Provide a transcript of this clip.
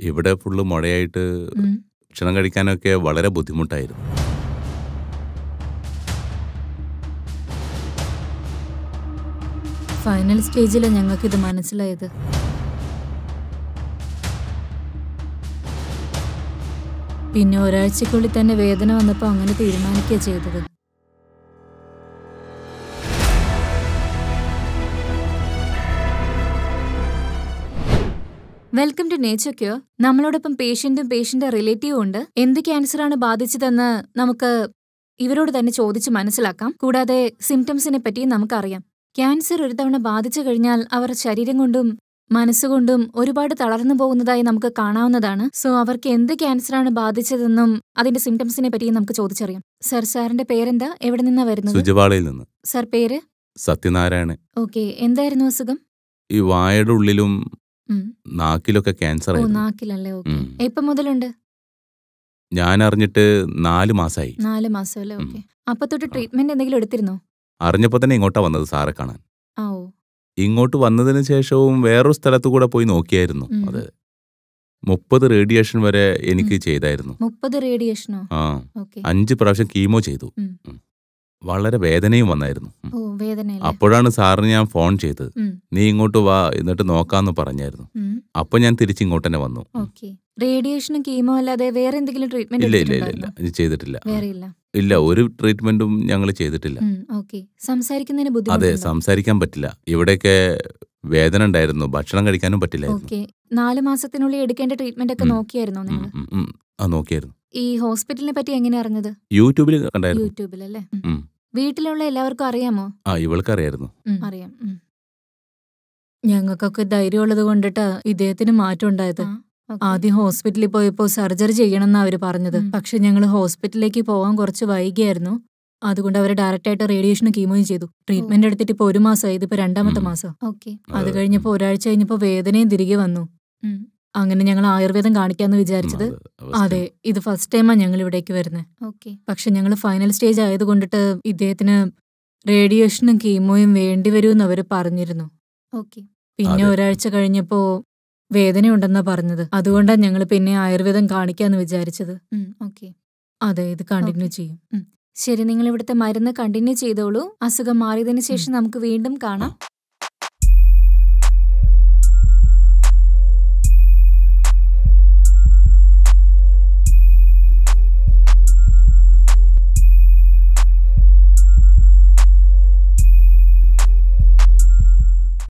ഇവിടെ ഫുള്ള് മുഴയായിട്ട്. ഭക്ഷണം കഴിക്കാനൊക്കെ വളരെ ബുദ്ധിമുട്ടായിരുന്നു. ഫൈനൽ സ്റ്റേജിലാണ് ഞങ്ങൾക്ക് ഇത് മനസ്സിലായത്. പിന്നെ ഒരാഴ്ചക്കുള്ളിൽ തന്നെ വേദന വന്നപ്പോൾ അങ്ങനെ തീരുമാനിക്കുക ചെയ്തത്. വെൽക്കം ടു നേച്ചർ ക്യൂർ നമ്മളോടൊപ്പം പേഷ്യന്റും പേഷ്യന്റെ റിലേറ്റീവും ഉണ്ട്. എന്ത് ക്യാൻസറാണ് ബാധിച്ചതെന്ന് നമുക്ക് ഇവരോട് തന്നെ ചോദിച്ച് മനസ്സിലാക്കാം. കൂടാതെ സിംറ്റംസിനെ പറ്റിയും നമുക്കറിയാം. ക്യാൻസർ ഒരു തവണ ബാധിച്ചു കഴിഞ്ഞാൽ അവർ ശരീരം കൊണ്ടും മനസ്സുകൊണ്ടും ഒരുപാട് തളർന്നു പോകുന്നതായി നമുക്ക് കാണാവുന്നതാണ്. സോ അവർക്ക് എന്ത് ക്യാൻസറാണ് ബാധിച്ചതെന്നും അതിന്റെ സിംറ്റംസിനെ പറ്റിയും നമുക്ക് ചോദിച്ചറിയാം. സർ സാറിന്റെ പേരെന്താ? എവിടെ നിന്നാ വരുന്നത്? സുജവാളയിൽ നിന്ന്. സർ പേര്? സത്യനാരായണൻ. ഓക്കെ എന്തായിരുന്നു അസുഖം? ഈ വായയുടെ ഉള്ളിലും. നാക്കിലൊക്കെ ക്യാൻസർ നാക്കിലല്ലേ. എപ്പം മുതലുണ്ട്? ഞാൻ അറിഞ്ഞിട്ട് നാല് മാസമായി നാല് മാസമല്ലേ. ഓക്കെ. അപ്പൊ തൊട്ട് ട്രീറ്റ്മെന്റ് എന്തെങ്കിലും എടുത്തിരുന്നോ? അറിഞ്ഞപ്പോൾ തന്നെ ഇങ്ങോട്ടാ വന്നത് സാറെ കാണാൻ. ഇങ്ങോട്ട് വന്നതിന് ശേഷവും വേറൊരു സ്ഥലത്ത് കൂടെ പോയി നോക്കിയായിരുന്നു. അത് മുപ്പത് റേഡിയേഷൻ വരെ എനിക്ക് ചെയ്തായിരുന്നു. മുപ്പത് റേഡിയേഷനോ അഞ്ച് പ്രാവശ്യം കീമോ ചെയ്തു. വളരെ വേദനയും വന്നായിരുന്നു. അപ്പോഴാണ് സാറിന് ഞാൻ ഫോൺ ചെയ്തത് നീ ഇങ്ങോട്ട് വാ എന്നിട്ട് നോക്കാന്ന് പറഞ്ഞായിരുന്നു. അപ്പൊ ഞാൻ തിരിച്ചിങ്ങോട്ട് തന്നെ വന്നു. റേഡിയേഷനും കീമോ അല്ലാതെ വേറെ എന്തെങ്കിലും ട്രീറ്റ്മെന്റ് ഇല്ല ഇല്ല ഇല്ല ഇല്ല ചെയ്തിട്ടില്ല. ഇല്ല. ഒരു ട്രീറ്റ്മെന്റും ഞങ്ങൾ ചെയ്തിട്ടില്ല. സംസാരിക്കുന്നതിന് അതെ സംസാരിക്കാൻ പറ്റില്ല. ഇവിടെയൊക്കെ വേദന ഉണ്ടായിരുന്നു ഭക്ഷണം കഴിക്കാനും പറ്റില്ലായിരുന്നു. നാല് മാസത്തിനുള്ളിൽ എടുക്കേണ്ട ട്രീറ്റ്മെന്റ് ഒക്കെ നോക്കിയായിരുന്നു. ആ നോക്കിയായിരുന്നു. ഈ ഹോസ്പിറ്റലിനെ പറ്റി എങ്ങനെ അറിഞ്ഞത്? യൂട്യൂബിൽ കണ്ടായിരുന്നു. യൂട്യൂബിലല്ലേ? ഉം. ഉം. വീട്ടിലുള്ള എല്ലാവർക്കും അറിയാമോ? ആ ഇവൾക്കറിയായിരുന്നു. അറിയാം. ഞങ്ങൾക്കൊക്കെ ധൈര്യമുള്ളത് കൊണ്ടിട്ടാ ഇദ്ദേഹത്തിന് മാറ്റം ഉണ്ടായത്. ആദ്യം ഹോസ്പിറ്റലിൽ പോയപ്പോൾ സർജറി ചെയ്യണമെന്നാ അവർ പറഞ്ഞത്. പക്ഷെ ഞങ്ങൾ ഹോസ്പിറ്റലിലേക്ക് പോവാൻ കുറച്ച് വൈകിയായിരുന്നു. അതുകൊണ്ട് അവർ ഡയറക്റ്റ് ആയിട്ട് റേഡിയേഷനും കീമോയും ചെയ്തു. ട്രീറ്റ്മെന്റ് എടുത്തിട്ട് ഇപ്പൊ ഒരു മാസമായി ഇതിപ്പോ രണ്ടാമത്തെ മാസം. ഓക്കെ. അത് കഴിഞ്ഞപ്പോ ഒരാഴ്ച കഴിഞ്ഞപ്പോ വേദനയും തിരികെ വന്നു. അങ്ങനെ ഞങ്ങൾ ആയുർവേദം കാണിക്കാന്ന് വിചാരിച്ചത്. അതെ ഇത് ഫസ്റ്റ് ടൈമാണ് ഞങ്ങൾ ഇവിടേക്ക് വരുന്നത് ഓക്കെ. പക്ഷെ ഞങ്ങൾ ഫൈനൽ സ്റ്റേജ് ആയത് കൊണ്ടിട്ട് ഇദ്ദേഹത്തിന് റേഡിയേഷനും കീമോയും വേണ്ടി വരുമെന്ന് അവർ പറഞ്ഞിരുന്നു. ഓക്കെ. പിന്നെ. ഒരാഴ്ച കഴിഞ്ഞപ്പോ വേദനയുണ്ടെന്നാ പറഞ്ഞത്. അതുകൊണ്ടാണ് ഞങ്ങൾ പിന്നെ ആയുർവേദം കാണിക്കാന്ന് വിചാരിച്ചത്. ഓക്കെ. അതെ ഇത് കണ്ടിന്യൂ. ചെയ്യും. ശരി നിങ്ങൾ ഇവിടുത്തെ മരുന്ന് കണ്ടിന്യൂ ചെയ്തോളൂ. അസുഖം മാറിയതിനു ശേഷം നമുക്ക് വീണ്ടും കാണാം.